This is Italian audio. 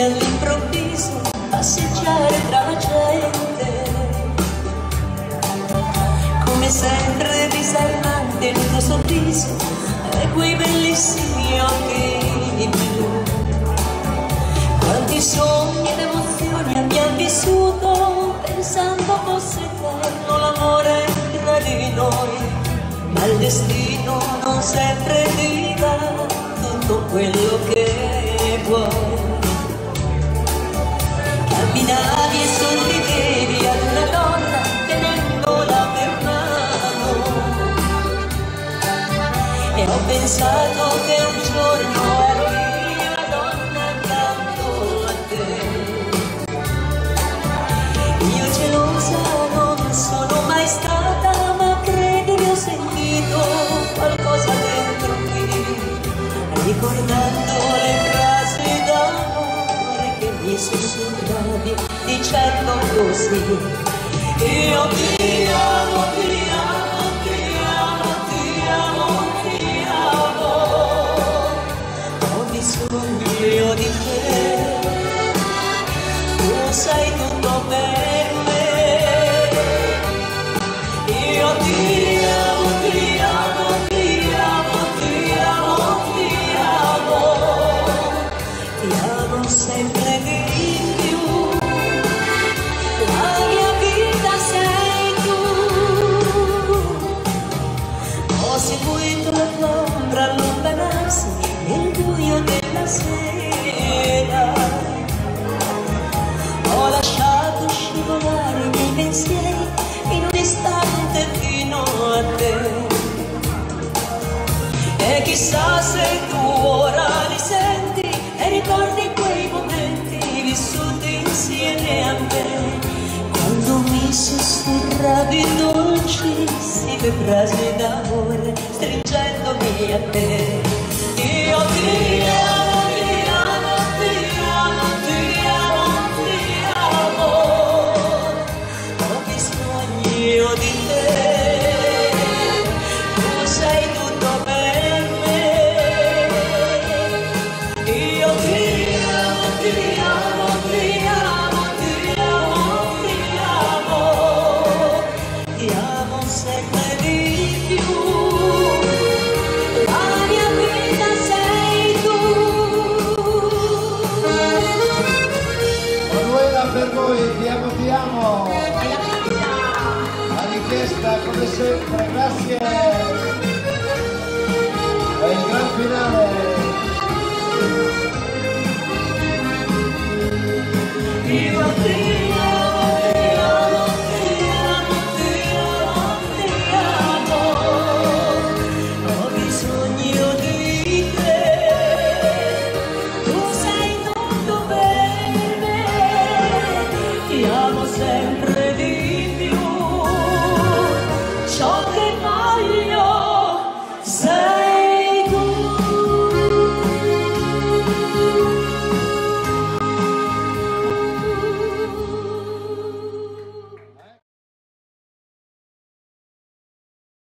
all'improvviso passeggiare tra la gente. Come sempre sogni ed emozioni abbiamo vissuto pensando fosse eterno l'amore tra di noi, ma il destino non sempre ti dà tutto quello che vuoi. Camminavi e sorridevi ad una donna tenendola per mano e ho pensato che un giorno ero sentito qualcosa dentro qui, ricordando le frasi d'amore che mi sussurravi, dicendo così. Io ti amo, Ho seguito la tua ombra allontanarsi nel buio della sera. Ho lasciato scivolare i miei pensieri in un istante fino a te. E chissà se tu ora li senti e ricordi quei momenti vissuti insieme. Mi sussurravi dolcissime frasi d'amore stringendomi a te. Io ti amo, per voi, ti amo, ti amo. La richiesta come sempre, grazie.